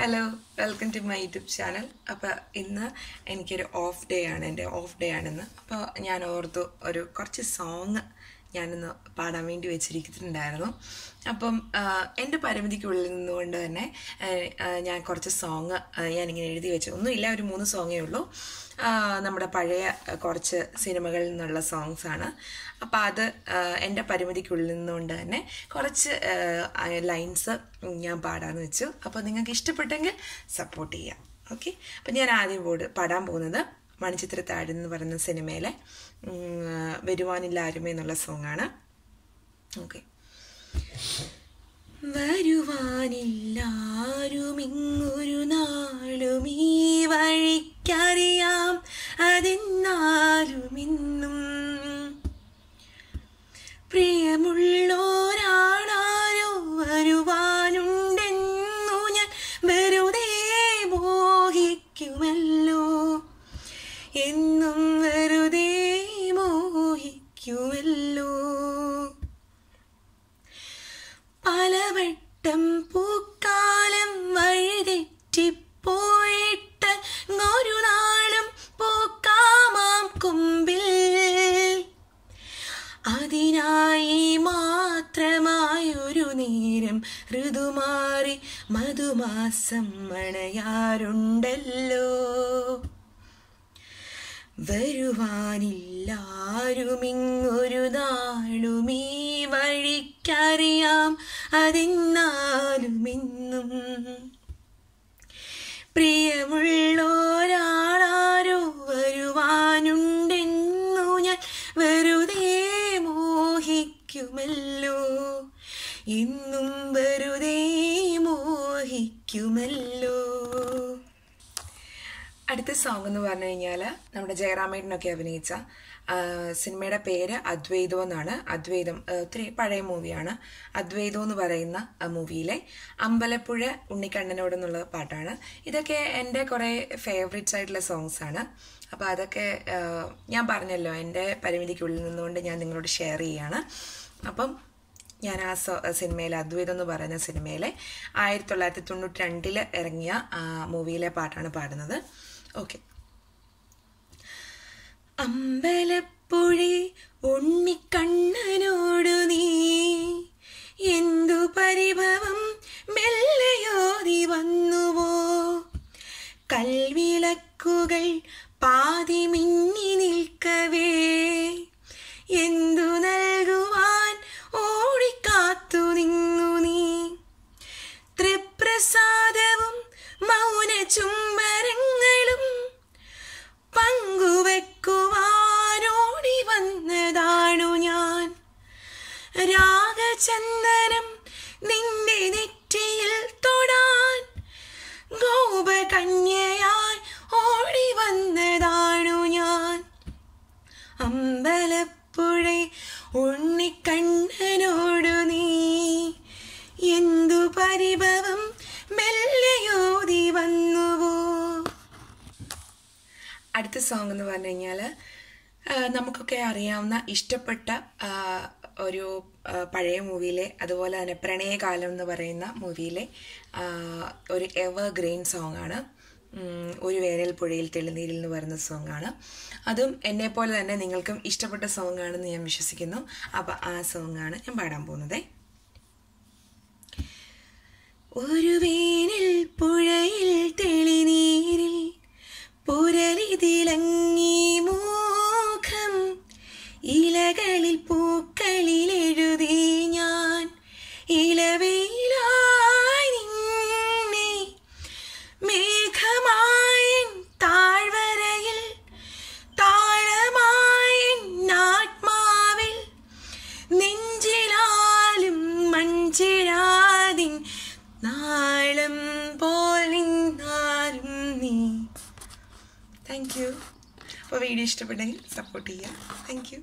Hello welcome to my YouTube channel അപ്പോൾ ഇന്ന് എനിക്കൊരു ഓഫ് ഡേ ആണ് എന്റെ ഓഫ് ഡേ ആണെന്ന്. അപ്പോൾ ഞാൻ ഓർത്തു ഒരു കുറച്ച് സോങ് ഞാനിന്ന് പാടാൻ വേണ്ടി വെച്ചിരിക്കുന്നുണ്ടായിരുന്നു. അപ്പം എന്റെ പരിമിതിക്കുള്ളിൽ നിന്നുകൊണ്ട് തന്നെ ഞാൻ കുറച്ച് സോങ് ഞാനിങ്ങനെ എഴുതി വെച്ചു. ഒന്നുമില്ല ഒരു മൂന്ന് സോങ്ങേ ഉള്ളൂ. നമ്മുടെ പഴയ കുറച്ച് സിനിമകളിൽ നിന്നുള്ള സോങ്സ് ആണ്. അപ്പോൾ അത് എന്റെ പരിമിതിക്കുള്ളിൽ നിന്നുകൊണ്ട് തന്നെ കുറച്ച് ലൈൻസ് ഞാൻ പാടാമെന്ന് വെച്ചു. അപ്പോൾ നിങ്ങൾക്ക് ഇഷ്ടപ്പെട്ടെങ്കിൽ സപ്പോർട്ട് ചെയ്യാം. ഓക്കെ? അപ്പം ഞാൻ ആദ്യം പാടാൻ പോകുന്നത് മണിച്ചിത്രത്താഴ് എന്ന് പറയുന്ന സിനിമയിലെ വരുവാനില്ല ആരുമേ എന്നുള്ള സോങ്ങാണ്. ഓക്കെ. വരുവാനില്ലാരുമിങ്ങൊരു നാളും ഈ വഴിക്കറിയാം. അതെന്നാലും ഇന്നും പ്രിയമുള്ളോരാളാരോ പലവട്ടം പൂക്കാലം വഴിതെറ്റിപ്പോയിട്ട് ഒരു നാളും പൂക്കാമാം കുമ്പിൽ. അതിനായി മാത്രമായൊരു നേരം ഋതുമാറി മധുമാസം മണയാറുണ്ടല്ലോ. വരുവാനില്ലാരുമിങ്ങൊരു നാളുമീ വഴിക്കറിയാം. അതിന്നാലുമിന്നും പ്രിയമുള്ളോരാളാരോ വരുവാനുണ്ടെന്നു ഞാൻ വെറുതെ മോഹിക്കുമല്ലോ. ഇന്നും വെറുതെ മോഹിക്കുമല്ലോ. അടുത്ത സോങ് എന്ന് പറഞ്ഞു കഴിഞ്ഞാൽ നമ്മുടെ ജയറാമേട്ടനൊക്കെ അഭിനയിച്ച സിനിമയുടെ പേര് അദ്വൈതം എന്നാണ്. അദ്വൈതം ഒത്തിരി പഴയ മൂവിയാണ് അദ്വൈതം എന്ന് പറയുന്ന മൂവിയിലെ അമ്പലപ്പുഴ ഉണ്ണിക്കണ്ണനോട് എന്നുള്ള പാട്ടാണ്. ഇതൊക്കെ എന്റെ കുറേ ഫേവറേറ്റ്സ് ആയിട്ടുള്ള സോങ്സ് ആണ്. അപ്പോൾ അതൊക്കെ ഞാൻ പറഞ്ഞല്ലോ എന്റെ പരിമിതിക്കുള്ളിൽ നിന്നുകൊണ്ട് ഞാൻ നിങ്ങളോട് ഷെയർ ചെയ്യാണ്. അപ്പം ഞാൻ ആ സിനിമയിലെ അദ്വൈതം എന്ന് പറയുന്ന സിനിമയിലെ ആയിരത്തി തൊള്ളായിരത്തി തൊണ്ണൂറ്റി രണ്ടിൽ ഇറങ്ങിയ മൂവിയിലെ പാട്ടാണ് പാടുന്നത്. ഓക്കെ അമ്പലപ്പുഴി ഉണ്ണിക്കണ്ണനോടു നീ എന്തു പരിഭവം മെല്ലയോതി വന്നുവോ? കൽവിളക്കുകൾ പാതി മിന്നി നിൽക്കവേ രാഗചന്ദനം നിന്റെ നെറ്റിയിൽ തൊടാൻ ഗോപകന്യയായി ഓടി വന്നതാണു ഞാൻ. അമ്പലപ്പുഴ ഉണ്ണിക്കണ്ണനോടു നീ എന്തു പരിഭവം മെല്ലയോതി വന്നുവോ? അടുത്ത സോങ് എന്ന് പറഞ്ഞു കഴിഞ്ഞാൽ നമുക്കൊക്കെ അറിയാവുന്ന ഇഷ്ടപ്പെട്ട ഒരു പഴയ മൂവിയിലെ അതുപോലെ തന്നെ പ്രണയകാലം എന്ന് പറയുന്ന മൂവിയിലെ ഒരു എവർ ഗ്രീൻ സോങ് ആണ് ഒരു വേനൽ പുഴയിൽ തെളിനീരിൽ എന്ന് പറയുന്ന സോങ് ആണ്. അതും എന്നെ പോലെ തന്നെ നിങ്ങൾക്കും ഇഷ്ടപ്പെട്ട സോങ് ആണെന്ന് ഞാൻ വിശ്വസിക്കുന്നു. അപ്പോൾ ആ സോങ് ആണ് ഞാൻ പാടാൻ പോകുന്നത്. ഒരു വേനൽ പുഴയിൽ തെളിനീരിൽ പുരലിതിലങ്ങി മോഖം ഇലകളിൽ പൂക്കളിൽ നാളം പോൽ നീ. താങ്ക് യു അപ്പോൾ വീഡിയോ ഇഷ്ടപ്പെട്ടെങ്കിൽ സപ്പോർട്ട് ചെയ്യുക. Thank you